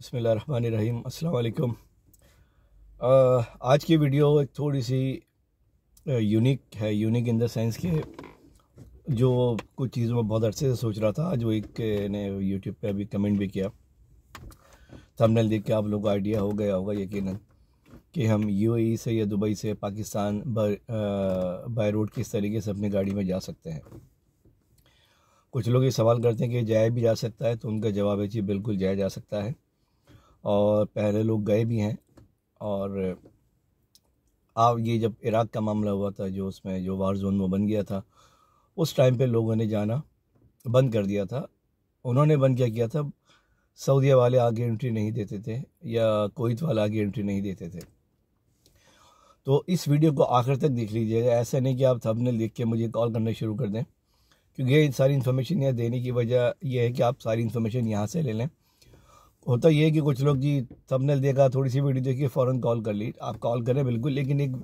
बसमीम आज की वीडियो एक थोड़ी सी यूनिक है यूनिक इन द सेंस के जो कुछ चीज़ों में बहुत अरसे से सोच रहा था, आज वो एक ने यूट्यूब पे अभी कमेंट भी किया। थंबनेल देख के आप लोगों को आइडिया हो गया होगा यकीनन कि हम यूएई से या दुबई से पाकिस्तान बाय रोड किस तरीके से अपनी गाड़ी में जा सकते हैं। कुछ लोग ये सवाल करते हैं कि जाया भी जा सकता है तो उनका जवाब है, जी, बिल्कुल जाया जा सकता है। और पहले लोग गए भी हैं। और आप ये जब इराक़ का मामला हुआ था, जो उसमें जो वार जोन में बन गया था, उस टाइम पे लोगों ने जाना बंद कर दिया था। उन्होंने बंद क्या किया था? सऊदीया वाले आगे एंट्री नहीं देते थे, या कोईत वाले आगे एंट्री नहीं देते थे। तो इस वीडियो को आखिर तक देख लीजिएगा ऐसा नहीं कि आप थंबनेल देख के मुझे कॉल करना शुरू कर दें, क्योंकि ये सारी इन्फॉर्मेशन यहाँ देने की वजह यह है कि आप सारी इन्फॉर्मेशन यहाँ से ले लें। होता ये है कि कुछ लोग जी थंबनेल देखा थोड़ी सी वीडियो देखी, फ़ौरन कॉल कर ली। आप कॉल करें बिल्कुल, लेकिन एक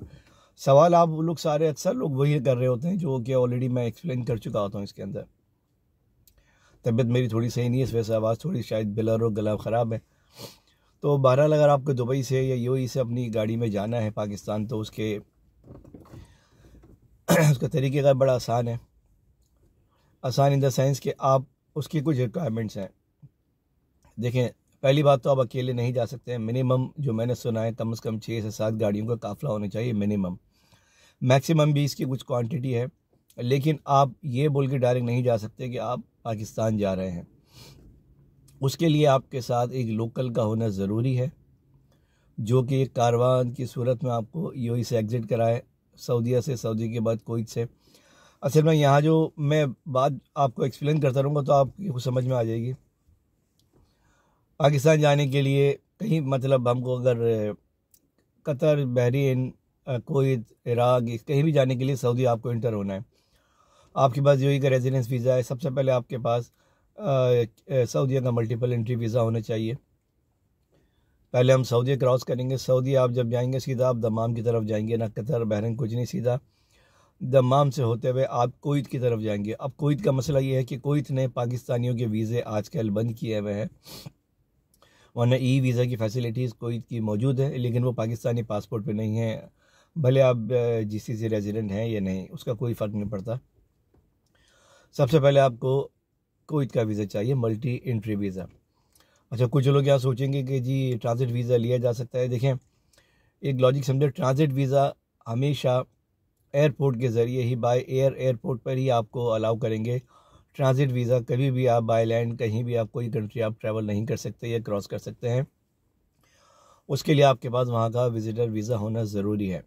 सवाल आप लोग सारे अक्सर लोग वही कर रहे होते हैं जो कि ऑलरेडी मैं एक्सप्लेन कर चुका होता हूँ इसके अंदर। तबीयत मेरी थोड़ी सही नहीं है, इस वजह से आवाज़ थोड़ी शायद बिलर और गला ख़राब है। तो बहरहाल अगर आपको दुबई से या यू से अपनी गाड़ी में जाना है, पाकिस्तान तो उसके उसका तरीक़ेकार बड़ा आसान है। आसान इन द सेंस कि आप, उसकी कुछ रिक्वायरमेंट्स हैं। देखें पहली बात तो आप अकेले नहीं जा सकते हैं। मिनिमम जो मैंने सुना है, कम से कम छः से सात गाड़ियों का काफ़िला होना चाहिए मिनिमम मैक्सिमम भी इसकी कुछ क्वांटिटी है, लेकिन आप ये बोल के डायरेक्ट नहीं जा सकते कि आप पाकिस्तान जा रहे हैं। उसके लिए आपके साथ एक लोकल का होना ज़रूरी है, जो कि एक कारवान की सूरत में आपको यू से एग्ज़िट कराए, सऊदीया से, सऊदी के बाद कोईत से। असल में यहाँ जो मैं बात आपको एक्सप्लेन करता रहूँगा तो आपको समझ में आ जाएगी। पाकिस्तान जाने के लिए कहीं मतलब हमको अगर, कतर, बहरीन कोईत इराक कहीं भी जाने के लिए सऊदी आपको इंटर होना है। आपके पास जो का रेजिडेंस वीज़ा है, सबसे पहले आपके पास सऊदीया का मल्टीपल एंट्री वीज़ा होना चाहिए। पहले हम सऊदी क्रॉस करेंगे। सऊदी आप जब जाएँगे, सीधा आप दमाम की तरफ़ जाएँगे, ना कतर, बहरीन, कुछ नहीं, सीधा दमाम से होते हुए आप कोईत की तरफ़ जाएँगे। अब कोईत का मसला ये है कि कोईत ने पाकिस्तानियों के वीज़े आजकल बंद किए हुए हैं। वरना ई वीज़ा की फ़ैसिलिटीज़ कोई की मौजूद है, लेकिन वो पाकिस्तानी पासपोर्ट पे नहीं है। भले आप जी सी सी रेजिडेंट हैं या नहीं, उसका कोई फ़र्क नहीं पड़ता। सबसे पहले आपको कोईत का वीज़ा चाहिए, मल्टी इंट्री वीज़ा। अच्छा कुछ लोग यहाँ सोचेंगे कि जी ट्रांजिट वीज़ा लिया जा सकता है। देखें, एक लॉजिक समझे, ट्रांजिट वीज़ा हमेशा एयरपोर्ट के ज़रिए ही, बाय एयर एयरपोर्ट पर ही आपको अलाउ करेंगे। ट्रांजिट वीज़ा कभी भी आप बाई लैंड, कहीं भी आप कोई कंट्री आप ट्रैवल नहीं कर सकते या क्रॉस कर सकते हैं, उसके लिए आपके पास वहाँ का विज़िटर वीज़ा होना ज़रूरी है।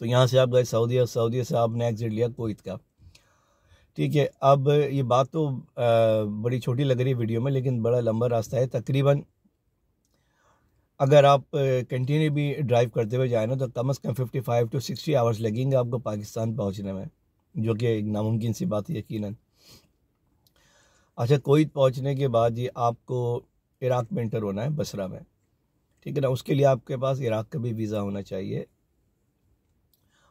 तो यहाँ से आप गए सऊदी और सऊदी से आपने एग्ज़िट लिया कोईत का। ठीक है, अब ये बात तो बड़ी छोटी लग रही है वीडियो में, लेकिन बड़ा लंबा रास्ता है। तकरीबन अगर आप कंटिन्यू भी ड्राइव करते हुए जाए ना तो कम अज़ कम fifty five to sixty hours लगेंगे आपको पाकिस्तान पहुँचने में, जो कि एक नामुमकिन सी बात है यकीन अच्छा कोईत पहुँचने के बाद ये आपको इराक़ में इंटर होना है, बसरा में। ठीक है ना? उसके लिए आपके पास इराक़ का भी वीज़ा होना चाहिए।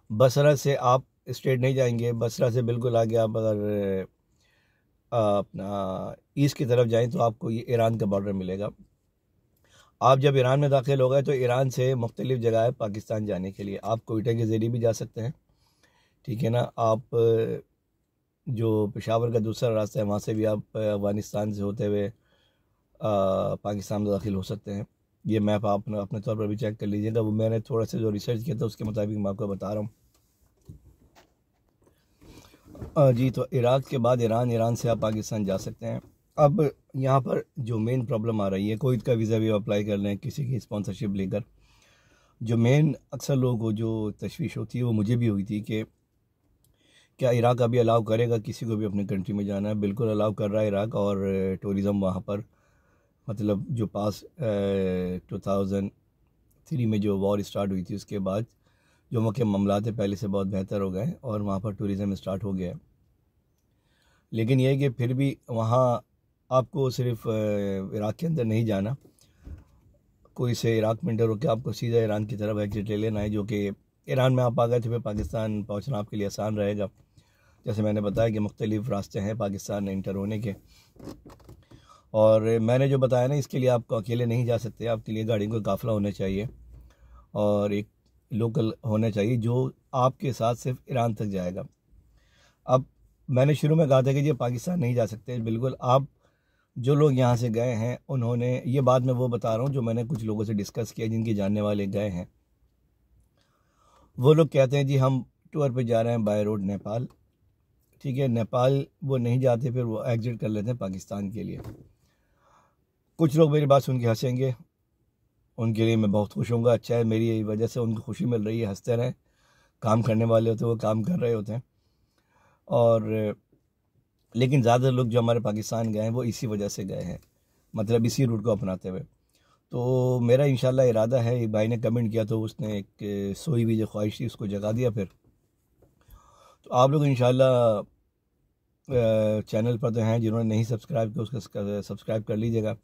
बसरा से आप स्टेट नहीं जाएँगे। बसरा से बिल्कुल आगे आप अगर अपना ईस्ट की तरफ़ जाएँ तो आपको ये ईरान का बॉर्डर मिलेगा। आप जब ईरान में दाखिल हो गए तो ईरान से मुख्तलिफ़ जगह है पाकिस्तान जाने के लिए। आप कोयटा के ज़रिए भी जा सकते हैं। ठीक है ना? आप जो पेशावर का दूसरा रास्ता है, वहाँ से भी आप अफ़गानिस्तान से होते हुए पाकिस्तान में दाखिल हो सकते हैं। ये मैप आप अपने तौर पर भी चेक कर लीजिएगा। वो मैंने थोड़ा सा जो रिसर्च किया था, उसके मुताबिक मैं आपको बता रहा हूँ। जी तो इराक़ के बाद ईरान ईरान से आप पाकिस्तान जा सकते हैं। अब यहाँ पर जो मेन प्रॉब्लम आ रही है, कोई का वीज़ा भी अप्लाई कर लें, किसी की स्पॉन्सरशिप लेकर, जो मेन अक्सर लोगों को जो तशवीश होती है, वो मुझे भी हुई थी कि क्या इराक़ अभी अलाउ करेगा? किसी को भी अपनी कंट्री में जाना है। बिल्कुल अलाउ कर रहा है इराक़ और टूरिज़म वहाँ पर। मतलब जो पास टू थाउज़ेंड थ्री में जो वॉर स्टार्ट हुई थी उसके बाद जो वहाँ मामला थे, पहले से बहुत बेहतर हो गए और वहाँ पर टूरिज़म स्टार्ट हो गया है। लेकिन यह कि फिर भी वहाँ आपको सिर्फ़ इराक़ के अंदर नहीं जाना। कोई से इराक़ में इंटर होकर आपको सीधा ईरान की तरफ़ एग्जिट ले लेना है, जो कि ईरान में आप आ गए थे, फिर पाकिस्तान पहुँचना आपके लिए आसान रहेगा। जैसे मैंने बताया कि मुख्तलिफ़ रास्ते हैं पाकिस्तान इंटर होने के। और मैंने जो बताया ना, इसके लिए आप अकेले नहीं जा सकते। आपके लिए गाड़ी को काफ़िला होना चाहिए और एक लोकल होना चाहिए जो आपके साथ सिर्फ़ ईरान तक जाएगा। अब मैंने शुरू में कहा था कि ये पाकिस्तान नहीं जा सकते। बिल्कुल, आप जो लोग यहाँ से गए हैं, उन्होंने ये बात मैं वो बता रहा हूँ जो मैंने कुछ लोगों से डिस्कस किया, जिनके जानने वाले गए हैं। वो लोग कहते हैं, जी, हम टूर पे जा रहे हैं बाय रोड नेपाल। ठीक है, नेपाल वो नहीं जाते, फिर वो एग्जिट कर लेते हैं पाकिस्तान के लिए। कुछ लोग मेरी बात सुन के हंसेंगे। उनके लिए मैं बहुत खुश हूँ अच्छा है, मेरी वजह से उनको खुशी मिल रही है, हँसते रहें। काम करने वाले होते हैं, वो काम कर रहे होते हैं। और, लेकिन ज़्यादा लोग जो हमारे पाकिस्तान गए हैं, वो इसी वजह से गए हैं। मतलब इसी रूट को अपनाते हुए। तो मेरा इंशाल्लाह इरादा है, एक भाई ने कमेंट किया तो उसने एक सोई हुई जो ख्वाहिश थी, उसको जगा दिया फिर। तो आप लोग इंशाल्लाह चैनल पर तो हैं, जिन्होंने नहीं सब्सक्राइब किया, उसका सब्सक्राइब कर लीजिएगा।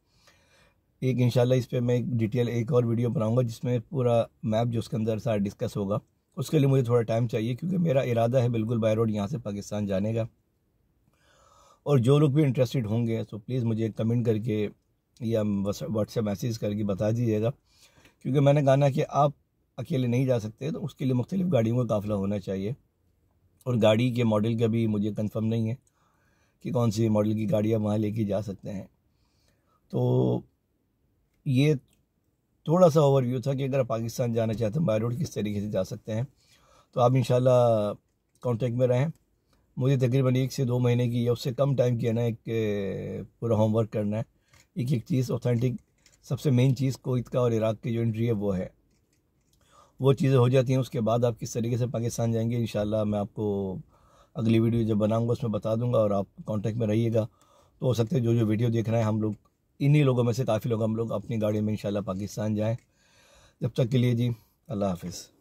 एक इंशाल्लाह इस पर मैं एक डिटेल एक और वीडियो बनाऊँगा, जिसमें पूरा मैप जो उसके अंदर सारा डिस्कस होगा। उसके लिए मुझे थोड़ा टाइम चाहिए, क्योंकि मेरा इरादा है बिल्कुल बाय रोड यहाँ से पाकिस्तान जाने का। और जो लोग भी इंटरेस्टेड होंगे तो प्लीज़ मुझे कमेंट करके या व्हाट्सएप मैसेज करके बता दीजिएगा। क्योंकि मैंने कहा ना कि आप अकेले नहीं जा सकते तो उसके लिए मुख्तलिफ़ गाड़ियों का काफ़िला होना चाहिए। और गाड़ी के मॉडल का भी मुझे कंफर्म नहीं है। कि कौन सी मॉडल की गाड़ियाँ वहाँ लेके जा सकते हैं। तो ये थोड़ा सा ओवरव्यू था कि अगर आप पाकिस्तान जाना चाहते हैं बाई रोड किस तरीके से जा सकते हैं। तो आप इंशाल्लाह कांटेक्ट में रहें। मुझे तकरीबन एक से दो महीने की या उससे कम टाइम की ना एक, पूरा होमवर्क करना है। एक एक चीज़ ऑथेंटिक सबसे मेन चीज़ कोइत का और इराक की जो एंट्री है वो है। वो चीज़ें हो जाती हैं, उसके बाद आप किस तरीके से पाकिस्तान जाएँगे इन मैं आपको अगली वीडियो जब बनाऊँगा, उसमें बता दूँगा और आप कॉन्टेक्ट में रहिएगा। तो हो सकता है जो जो वीडियो देख रहे हैं, हम लोग, इन्हीं लोगों में से काफ़ी लोग हम लोग अपनी गाड़ी में इंशाल्लाह पाकिस्तान जाएँ। जब तक के लिए जी, अल्लाह हाफिज़।